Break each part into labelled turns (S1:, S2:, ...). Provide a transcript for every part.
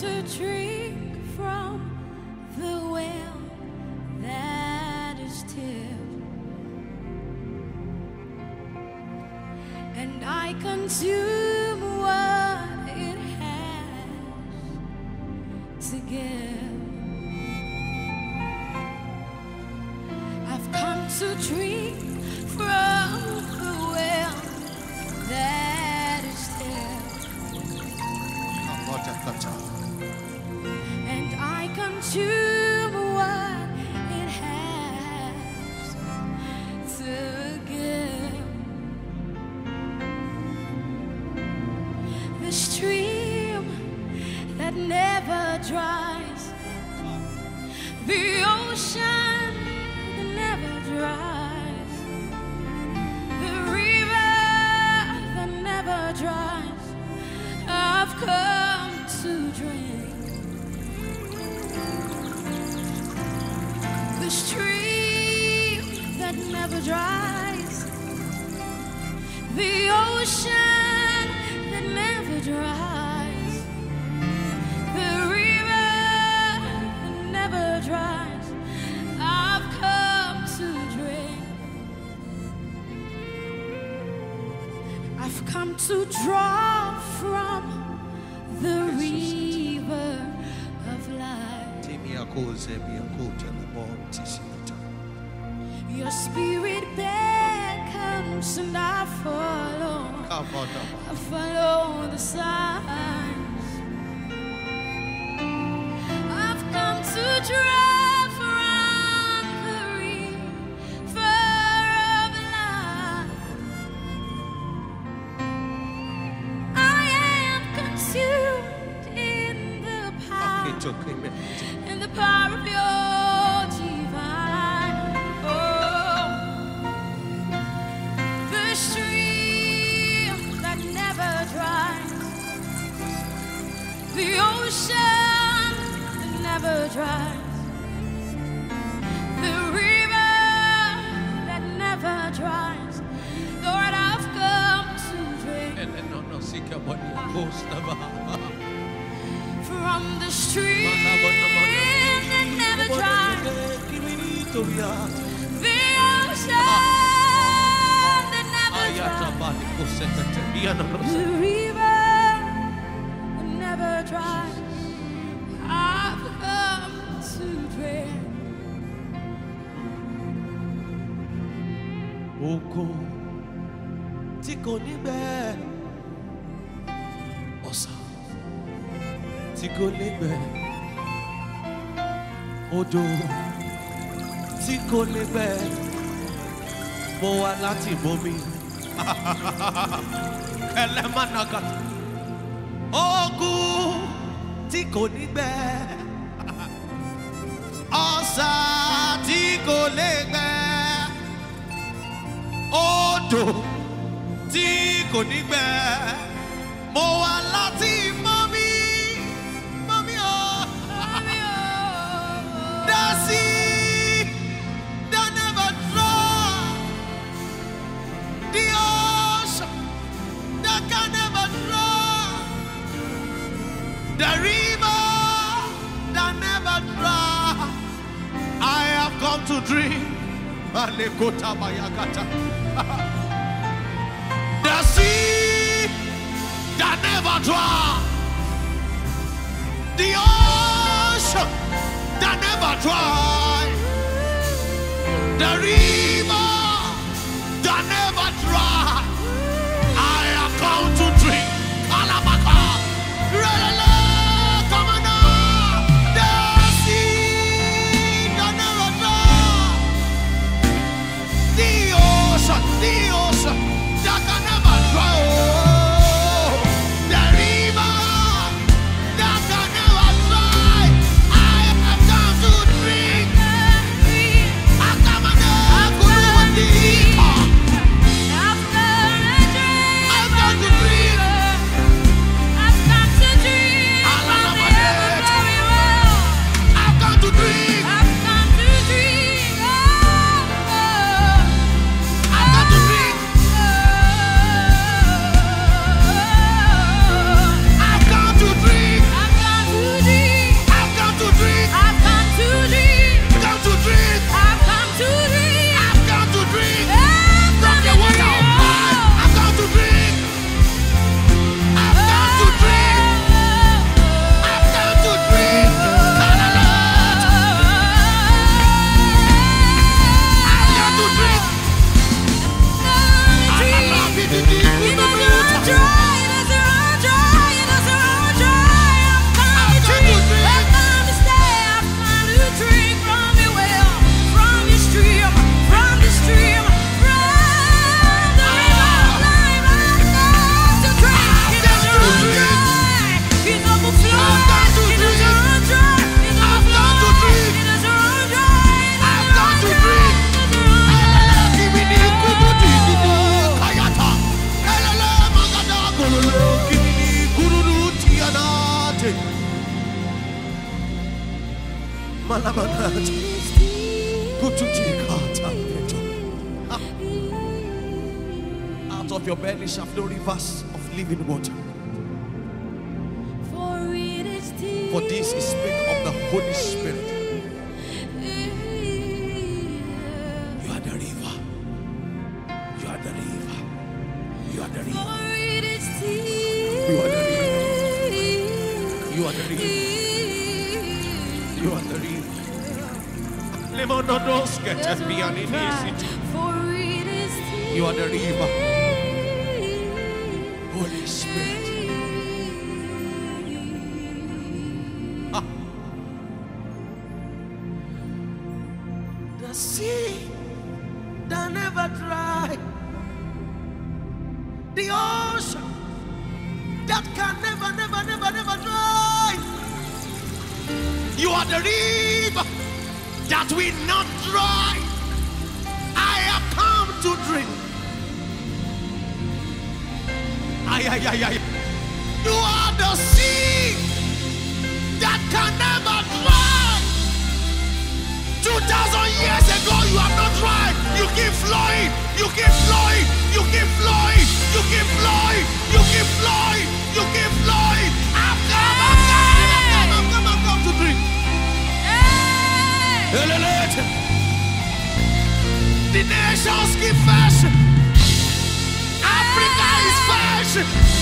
S1: to drink from the well that is still. And I consume to draw from the river of life. Your spirit beckons and I follow. I follow the signs. The ocean that never dries. The river that never dries. I've come to drink.
S2: oko tí kò ní gbẹ ọ̀sà tí kò gbẹ odò tí kò ní gbẹ mo wá láti bomi. Ẹlẹ́mánagàtà ogun tí kò ní gbẹ. Ọ̀sà tí kò lè gbẹ. Odò tí kò ní gbẹ. Mo wá láti come to drink. The sea that never dry. The ocean that never dry. The river that never Kututikata. Ah. Out of your belly shall flow rivers of living water.
S1: For
S2: this is speak of the Holy Spirit. You are the river. You are the river. You are the river. You are the river. You are the river. You are the river. Holy Spirit. Ah. The sea that never dry. The ocean that can never, never, never, never dry. You are the river that will not dry. I have come to drink. Ay, ay, ay, ay. You are the sea that can never dry. 2,000 years ago, you are not dry. You keep flowing. You keep flowing. You keep flowing. You keep flowing. You keep flowing. You keep flowing. The nations keep fashion. Africa is fashion.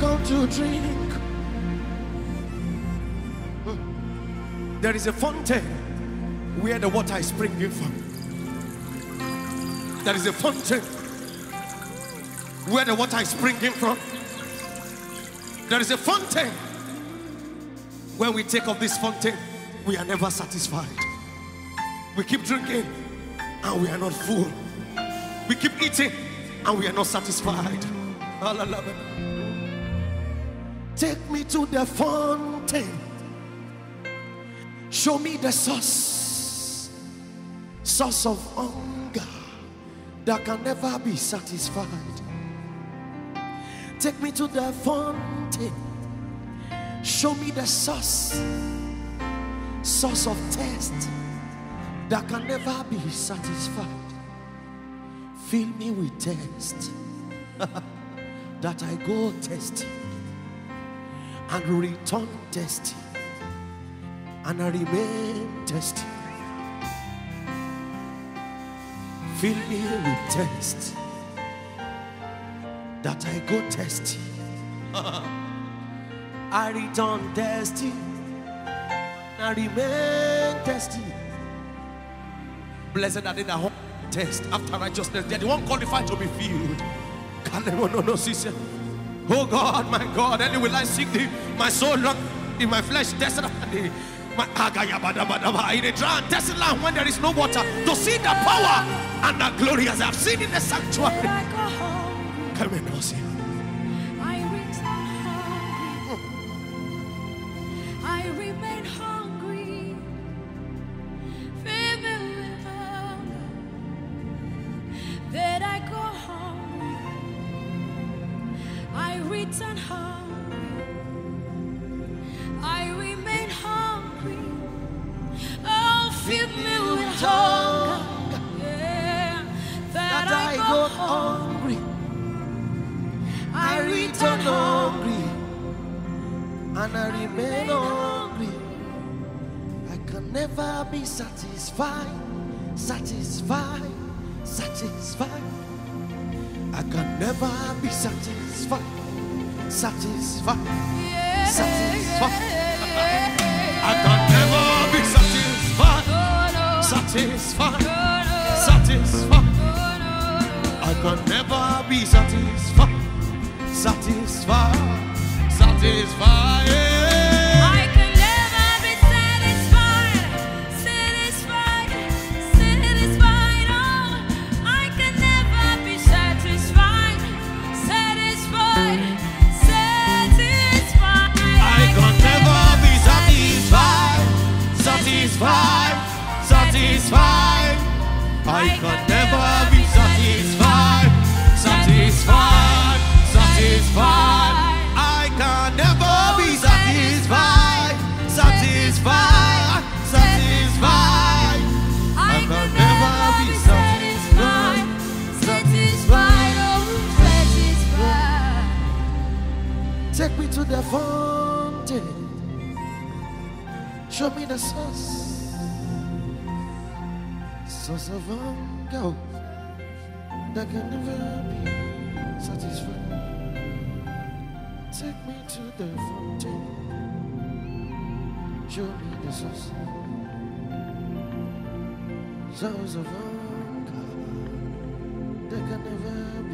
S2: Come to drink. There is a fountain where the water is springing from. There is a fountain where the water is springing from. There is a fountain. When we take of this fountain, we are never satisfied. We keep drinking and we are not full. We keep eating and we are not satisfied. Take me to the fountain. Show me the source, source of hunger that can never be satisfied. Take me to the fountain. Show me the source, source of taste that can never be satisfied. Fill me with taste that I go thirsty and return thirsty and I remain thirsty. Fill me with taste that I go thirsty. I return thirsty and remain thirsty. Blessed are they that thirst after righteousness. They are the one qualified to be filled. Oh God, my God, any will I seek thee. My soul long in my flesh, after thee. My in a dry and tested land when there is no water to see the power and the glory as I have seen in the sanctuary.
S1: I go home.
S2: And I remain hungry. I can never be satisfied, satisfied, satisfied. I can never be satisfied, satisfied.
S1: Yeah.
S2: Satisfied. I can never be satisfied, satisfied. I can never be satisfied,
S1: I can never be satisfied, satisfied, satisfied. Satisfied,
S2: I can never be satisfied, satisfied, satisfied. Oh, I can Take me to the fountain. Show me the source. Source of hunger that can never be satisfied. Take me to the fountain. Show me the source. Source of hunger that can never